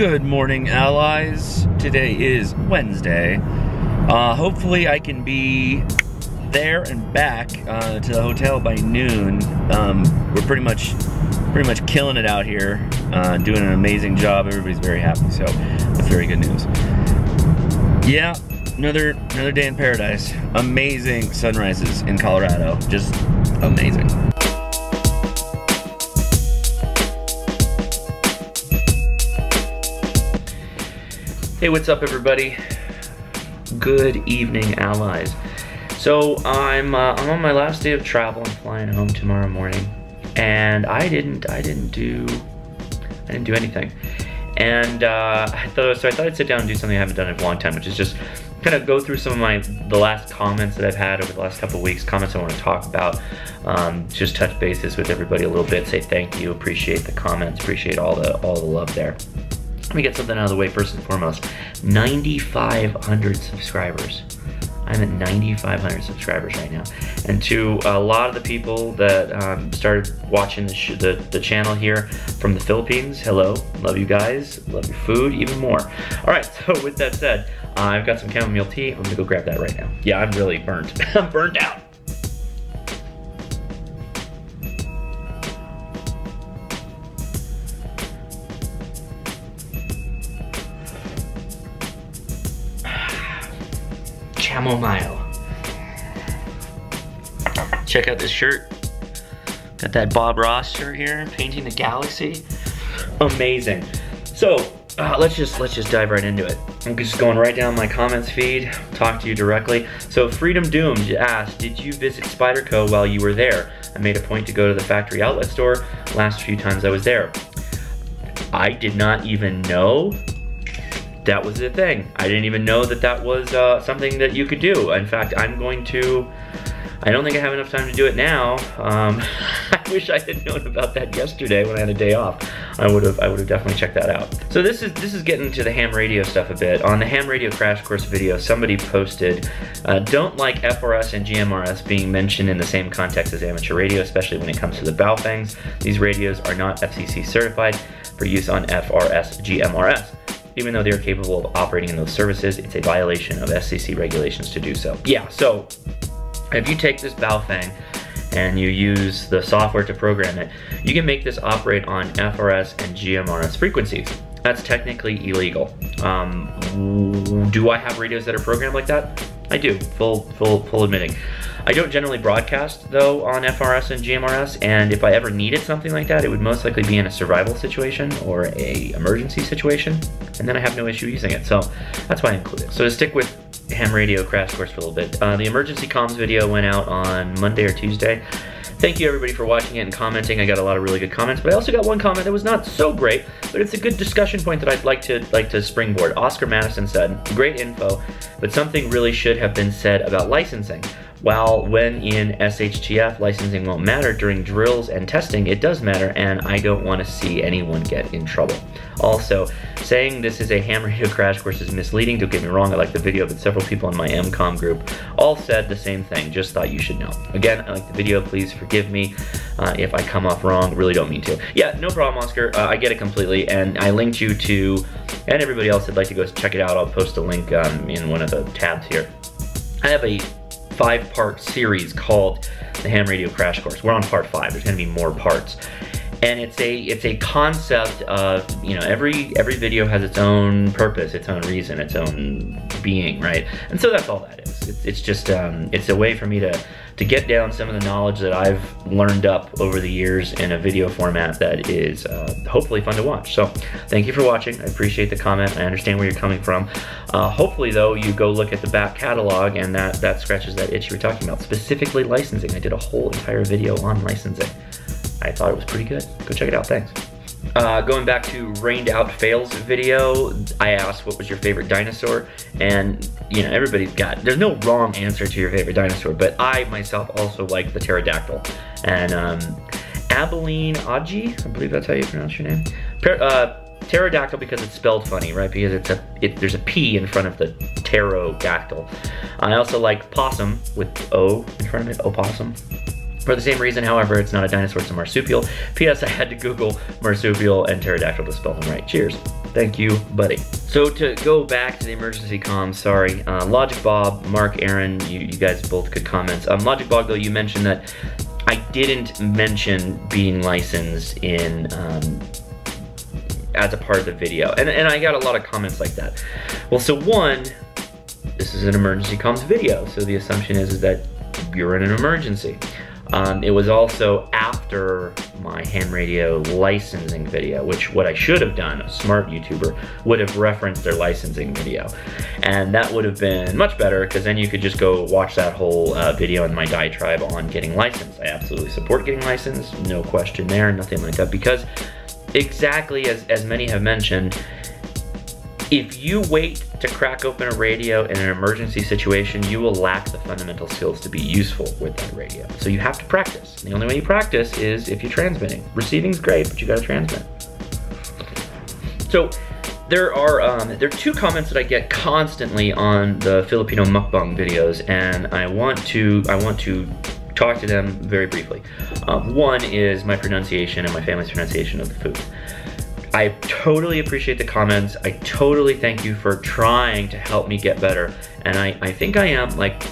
Good morning, allies. Today is Wednesday. Uh, hopefully, I can be there and back uh, to the hotel by noon. Um, we're pretty much, pretty much killing it out here, uh, doing an amazing job. Everybody's very happy, so that's very good news. Yeah, another another day in paradise. Amazing sunrises in Colorado, just amazing. Hey, what's up, everybody? Good evening, allies. So I'm uh, I'm on my last day of travel and flying home tomorrow morning, and I didn't I didn't do I didn't do anything, and uh, I thought so I thought I'd sit down and do something I haven't done in a long time, which is just kind of go through some of my the last comments that I've had over the last couple weeks, comments I want to talk about, um, just touch bases with everybody a little bit, say thank you, appreciate the comments, appreciate all the all the love there. Let me get something out of the way first and foremost. 9,500 subscribers. I'm at 9,500 subscribers right now. And to a lot of the people that um, started watching the, the, the, channel here from the Philippines, hello, love you guys, love your food even more. All right, so with that said, uh, I've got some chamomile tea. I'm gonna go grab that right now. Yeah, I'm really burnt. I'm burnt out. Chamomile. Check out this shirt. Got that Bob Ross shirt here, painting the galaxy. Amazing. So uh, let's just let's just dive right into it. I'm just going right down my comments feed, talk to you directly. So Freedom Doomed asked, did you visit Spyderco while you were there? I made a point to go to the factory outlet store last few times I was there. I did not even know that was the thing. I didn't even know that that was uh, something that you could do. In fact, I'm going to, I don't think I have enough time to do it now. Um, I wish I had known about that yesterday when I had a day off. I would have, I would have definitely checked that out. So this is, this is getting to the ham radio stuff a bit. On the ham radio crash course video, somebody posted, uh, don't like FRS and GMRS being mentioned in the same context as amateur radio, especially when it comes to the Baofengs. These radios are not FCC certified for use on FRS GMRS even though they're capable of operating in those services, it's a violation of FCC regulations to do so. Yeah, so if you take this Baofeng and you use the software to program it, you can make this operate on FRS and GMRS frequencies. That's technically illegal. Um, do I have radios that are programmed like that? I do, full, full, full admitting. I don't generally broadcast though on FRS and GMRS, and if I ever needed something like that, it would most likely be in a survival situation or a emergency situation, and then I have no issue using it. So that's why I include it. So to stick with ham radio crash course for a little bit, uh, the emergency comms video went out on Monday or Tuesday. Thank you everybody for watching it and commenting. I got a lot of really good comments, but I also got one comment that was not so great, but it's a good discussion point that I'd like to like to springboard. Oscar Madison said, great info, but something really should have been said about licensing. While when in SHTF licensing won't matter during drills and testing, it does matter, and I don't want to see anyone get in trouble. Also, saying this is a ham radio crash course is misleading. Don't get me wrong, I like the video, but several people in my EmComm group all said the same thing. Just thought you should know. Again, I like the video. Please forgive me uh, if I come off wrong. Really don't mean to. Yeah, no problem, Oscar. Uh, I get it completely, and I linked you to, and everybody else that'd like to go check it out. I'll post a link um, in one of the tabs here. I have a five part series called the Ham Radio Crash Course. We're on part five, there's gonna be more parts. And it's a it's a concept of you know every every video has its own purpose, its own reason, its own being, right? And so that's all that is. It's, it's just um, it's a way for me to to get down some of the knowledge that I've learned up over the years in a video format that is uh, hopefully fun to watch. So thank you for watching. I appreciate the comment. I understand where you're coming from. Uh, hopefully though, you go look at the back catalog and that, that scratches that itch you were talking about, specifically licensing. I did a whole entire video on licensing. I thought it was pretty good. Go check it out, thanks. Uh, going back to rained out fails video, I asked what was your favorite dinosaur, and you know everybody's got. There's no wrong answer to your favorite dinosaur, but I myself also like the pterodactyl, and um, Abilene Aji, I believe that's how you pronounce your name. uh, pterodactyl because it's spelled funny, right? Because it's a it, there's a P in front of the pterodactyl. I also like possum with O in front of it, opossum. For the same reason, however, it's not a dinosaur, it's a marsupial. P.S. I had to Google marsupial and pterodactyl to spell them right. Cheers. Thank you, buddy. So to go back to the emergency comms, sorry, uh, Logic Bob, Mark, Aaron, you, you guys both good comments. Um, Logic Bob, though, you mentioned that I didn't mention being licensed in um, as a part of the video, and, and I got a lot of comments like that. Well, so one, this is an emergency comms video, so the assumption is, is that you're in an emergency. Um, it was also after my ham radio licensing video, which what I should have done, a smart YouTuber, would have referenced their licensing video. And that would have been much better because then you could just go watch that whole uh, video in my diatribe on getting licensed. I absolutely support getting licensed, no question there, nothing like that, because exactly as, as many have mentioned, if you wait to crack open a radio in an emergency situation, you will lack the fundamental skills to be useful with that radio. So you have to practice. The only way you practice is if you're transmitting. Receiving's great, but you gotta transmit. So there are um, there are two comments that I get constantly on the Filipino mukbang videos, and I want to I want to talk to them very briefly. Um, one is my pronunciation and my family's pronunciation of the food. I totally appreciate the comments. I totally thank you for trying to help me get better. And I, I think I am like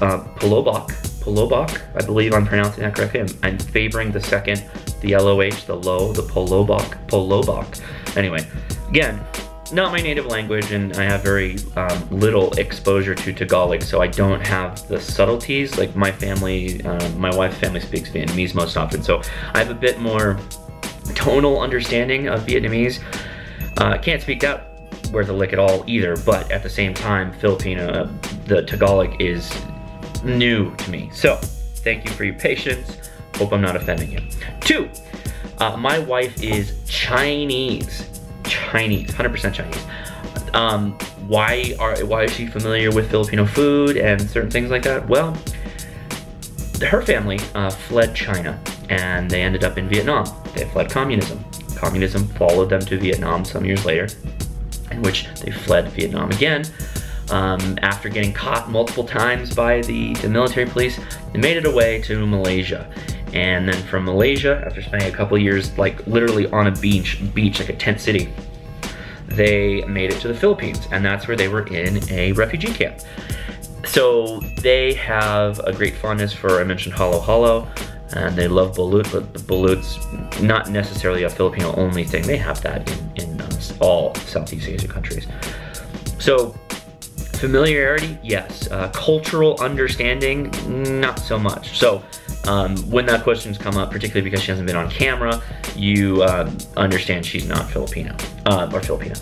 uh, Polobok, Polobok, I believe I'm pronouncing that correctly. I'm, I'm favoring the second, the LOH, the low, the Polobok, Polobok. Anyway, again, not my native language and I have very um, little exposure to Tagalog, so I don't have the subtleties. Like my family, uh, my wife's family speaks Vietnamese most often, so I have a bit more tonal understanding of Vietnamese. Uh, can't speak that worth a lick at all either, but at the same time, Filipino, uh, the Tagalog is new to me. So, thank you for your patience. Hope I'm not offending you. Two, uh, my wife is Chinese. Chinese, 100% Chinese. Um, why are why is she familiar with Filipino food and certain things like that? Well, her family uh, fled China and they ended up in Vietnam. They fled communism. Communism followed them to Vietnam some years later, in which they fled Vietnam again. Um, after getting caught multiple times by the, the military police, they made it away to Malaysia. And then from Malaysia, after spending a couple years, like literally on a beach, beach like a tent city, they made it to the Philippines, and that's where they were in a refugee camp. So they have a great fondness for, I mentioned Halo Halo, and they love balut, but balut's not necessarily a Filipino only thing. They have that in, in uh, all Southeast Asia countries. So familiarity, yes. Uh, cultural understanding, not so much. So um, when that question's come up, particularly because she hasn't been on camera, you uh, understand she's not Filipino uh, or Filipino.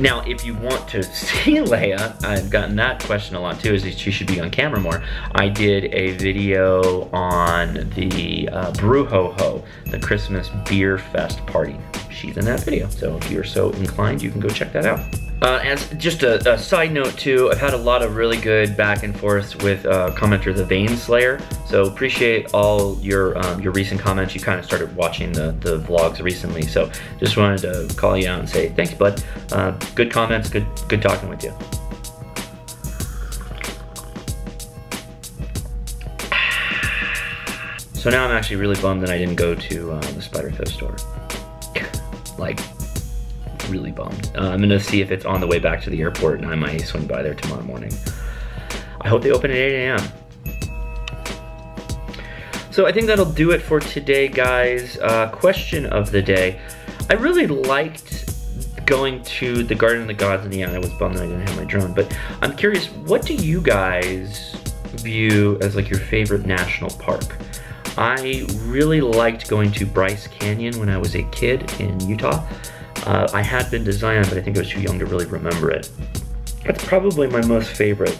Now, if you want to see Leia, I've gotten that question a lot too, is she should be on camera more. I did a video on the uh, Brujo, the Christmas Beer Fest party. She's in that video, so if you're so inclined, you can go check that out. Uh, just a, a, side note too, I've had a lot of really good back and forth with uh, commenter The Vein Slayer. So appreciate all your um, your recent comments. You kind of started watching the, the vlogs recently, so just wanted to call you out and say thanks, bud. Uh, good comments, good good talking with you. So now I'm actually really bummed that I didn't go to uh, the Spider Thrift store. like really bummed. Uh, I'm gonna see if it's on the way back to the airport and I might swing by there tomorrow morning. I hope they open at 8 a.m. So I think that'll do it for today, guys. Uh, question of the day. I really liked going to the Garden of the Gods in the end. I was bummed that I didn't have my drone, but I'm curious, what do you guys view as like your favorite national park? I really liked going to Bryce Canyon when I was a kid in Utah. Uh, I had been Zion, but I think I was too young to really remember it. That's probably my most favorite.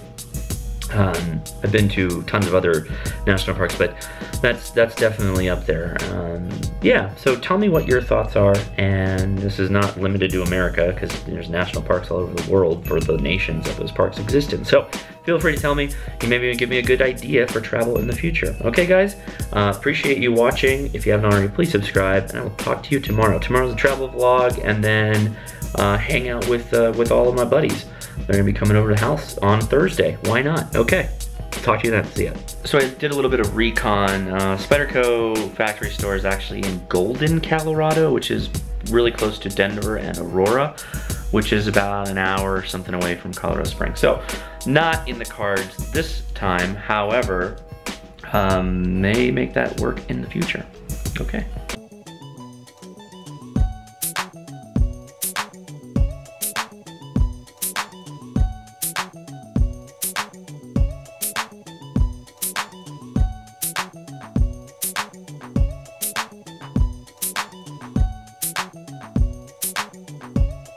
Um, I've been to tons of other national parks, but that's that's definitely up there. Um, yeah, so tell me what your thoughts are, and this is not limited to America because there's national parks all over the world for the nations that those parks exist in. So feel free to tell me. You maybe give me a good idea for travel in the future. Okay, guys? Uh, appreciate you watching. If you haven't already, please subscribe, and I will talk to you tomorrow. Tomorrow's a travel vlog, and then uh, hang out with uh, with all of my buddies. They're gonna be coming over to the house on Thursday. Why not? Okay. talk to you then. See ya. So I did a little bit of recon. Uh, Spyderco factory store is actually in Golden, Colorado, which is really close to Denver and Aurora, which is about an hour or something away from Colorado Springs. So not in the cards this time. However, um, may make that work in the future. Okay.